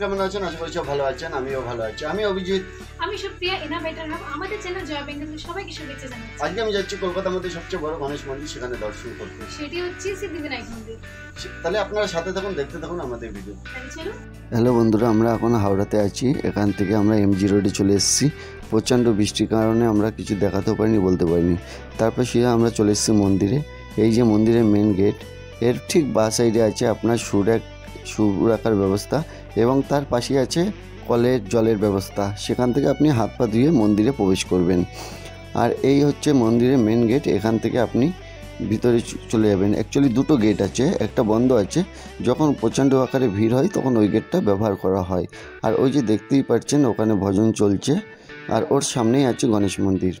আছেন? আশা করছি ভালো আছেন আমিও ভালো আছি। আমি অভিজিৎ। আমি সুপ্রিয়া এনা বেটার হাব। আমাদের চ্যানেল জয় বেঙ্গল। সবাইকে শুভেচ্ছা জানাচ্ছি। আজকে আমি যাচ্ছি কলকাতার মধ্যে সবচেয়ে বড় গণেশ মন্দির সেখানে দর্শন করতে। সেটি হচ্ছে সিদ্ধিবিনায়ক মন্দির। তাহলে আপনারা সাথে থাকুন দেখতে থাকুন আমাদের ভিডিও হ্যালো বন্ধুরা আমরা এখন হাওড়াতে আছি। এখান থেকে আমরা এমজি রোডে চলে এসেছি। প্রচণ্ড বৃষ্টির কারণে আমরা কিছু দেখাতেও পারিনি বলতে পারিনি। তারপর সে আমরা চলে এসেছি মন্দিরে। এই যে মন্দিরের মেন গেটের ঠিক বা সাইডে আছে আপনার সুর এক সুর রাখার ব্যবস্থা। এবং তার পাশে আছে কলের জলের ব্যবস্থা। সেখান থেকে আপনি হাত পা ধুয়ে মন্দিরে প্রবেশ করবেন। আর এই হচ্ছে মন্দিরের মেন গেট এখান থেকে আপনি ভিতরে চলে যাবেন। অ্যাকচুয়ালি দুটো গেট আছে, একটা বন্ধ আছে। যখন প্রচণ্ড আকারে ভিড় হয়, তখন ওই গেটটা ব্যবহার করা হয়। আর ওই যে দেখতেই পাচ্ছেন, ওখানে ভজন চলছে। আর ওর সামনেই আছে গণেশ মন্দির।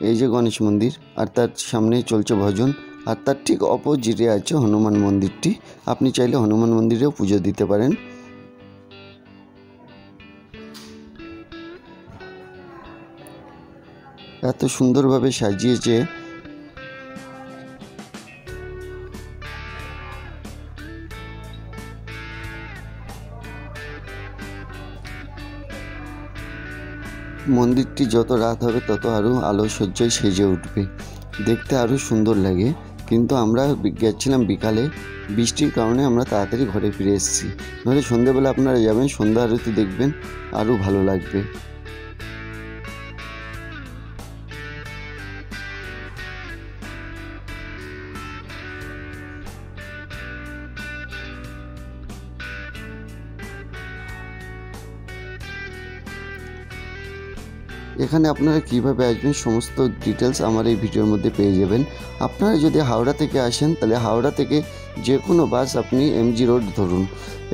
এই যে গণেশ মন্দির, আর তার সামনেই চলছে ভজন। আর তার ঠিক অপোজিটে আছে হনুমান মন্দিরটি। আপনি চাইলে হনুমান মন্দিরেও পুজো দিতে পারেন। এত সুন্দরভাবে সাজিয়েছে। মন্দিরটি যত রাত হবে তত আরও আলো সজ্জায় সেজে উঠবে। দেখতে আরও সুন্দর লাগে। কিন্তু আমরা গেছিলাম বিকালে, বৃষ্টির কারণে আমরা তাড়াতাড়ি ঘরে ফিরে এসেছি। নাহলে সন্ধ্যেবেলা আপনারা যাবেন, সন্ধ্যা আরতি দেখবেন, আরও ভালো লাগবে। এখানে আপনারা কীভাবে আসবেন, সমস্ত ডিটেলস আমার এই ভিডিওর মধ্যে পেয়ে যাবেন। আপনারা যদি হাওড়া থেকে আসেন, তাহলে হাওড়া থেকে যে কোনো বাস আপনি এমজি রোড ধরুন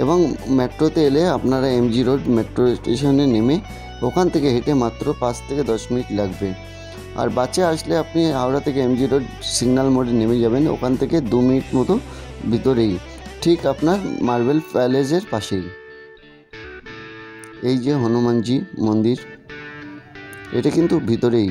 এবং মেট্রোতে এলে আপনারা এমজি রোড মেট্রো স্টেশনে নেমে ওখান থেকে হেঁটে মাত্র পাঁচ থেকে দশ মিনিট লাগবে। আর বাসে আসলে আপনি হাওড়া থেকে এমজি রোড সিগন্যাল মোড়ে নেমে যাবেন, ওখান থেকে দু মিনিট মতো ভিতরেই। ঠিক আপনার মার্বেল প্যালেসের পাশেই। এই যে হনুমানজি মন্দির। এটা কিন্তু ভিতরেই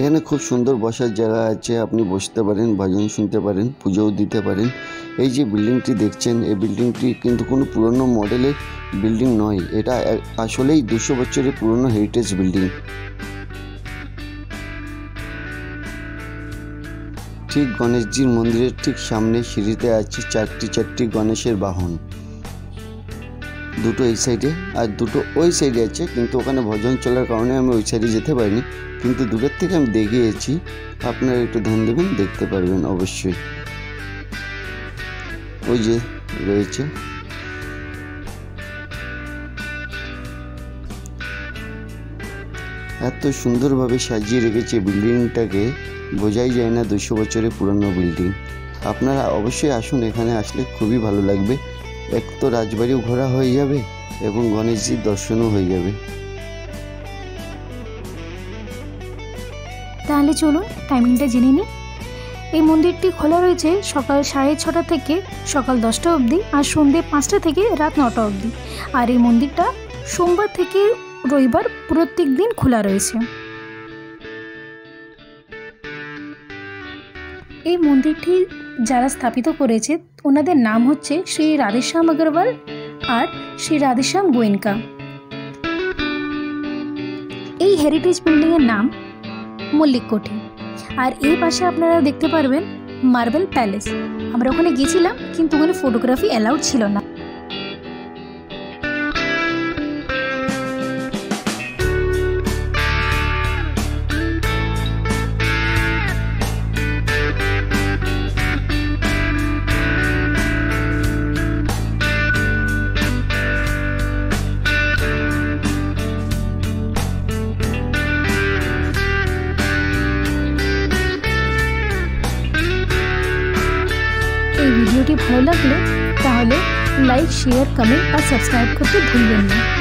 এখানে খুব সুন্দর বসার জায়গা আছে। আপনি বসতে পারেন, ভজন শুনতে পারেন, পুজোও দিতে পারেন। এই যে বিল্ডিংটি দেখছেন, এই বিল্ডিংটি কিন্তু কোনো পুরনো মডেলের বিল্ডিং নয়। এটা আসলেই দুশো বছরের পুরনো হেরিটেজ বিল্ডিং। ঠিক গণেশজির মন্দিরের ঠিক সামনে সিঁড়িতে আছে চারটি চারটি গণেশের বাহন। দুটো এই সাইডে আর দুটো ওই সাইডে আছে, কিন্তু ওখানে ভজন চলার কারণে আমি ওই সাইডে যেতে পারিনি। কিন্তু দূরের থেকে আমি দেখিয়েছি, আপনারা একটু ধ্যান দেবেন, দেখতে পারবেন অবশ্যই। ওই যে রয়েছে। এত সুন্দরভাবে সাজিয়ে রেখেছে বিল্ডিংটাকে বোঝাই যায় না দুশো বছরের পুরনো বিল্ডিং আপনারা অবশ্যই আসুন এখানে, আসলে খুবই ভালো লাগবে। এক তো রাজবাড়িও ঘোরা হয়ে যাবে এবং গণেশজির দর্শনও হয়ে যাবে। তাহলে চলুন টাইমিংটা জেনে নিই। এই মন্দিরটি খোলা রয়েছে সকাল সাড়ে ছটা থেকে সকাল দশটা অবধি আর সন্ধ্যে পাঁচটা থেকে রাত নটা অবধি। আর এই মন্দিরটা সোমবার থেকে রবিবার প্রত্যেক দিন খোলা রয়েছে। এই মন্দিরটি যারা স্থাপিত করেছে, ওনাদের নাম হচ্ছে শ্রী রাধেশ্যাম আগরওয়াল আর শ্রী রাধেশ্যাম গোয়েনকা। এই হেরিটেজ বিল্ডিংয়ের নাম মল্লিক কোঠি। আর এই পাশে আপনারা দেখতে পারবেন মার্বেল প্যালেস আমরা ওখানে গিয়েছিলাম, কিন্তু ওখানে ফটোগ্রাফি অ্যালাউড ছিল না। এই ভিডিওটি ভালো লাগলে তাহলে লাইক শেয়ার কমেন্ট আর সাবস্ক্রাইব করতে ভুলবেন না